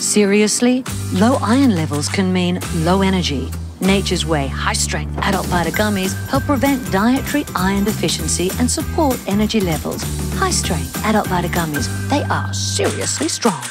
Seriously? Low iron levels can mean low energy. Nature's Way high strength adult Vita gummies help prevent dietary iron deficiency and support energy levels. High strength adult Vita gummies, they are seriously strong.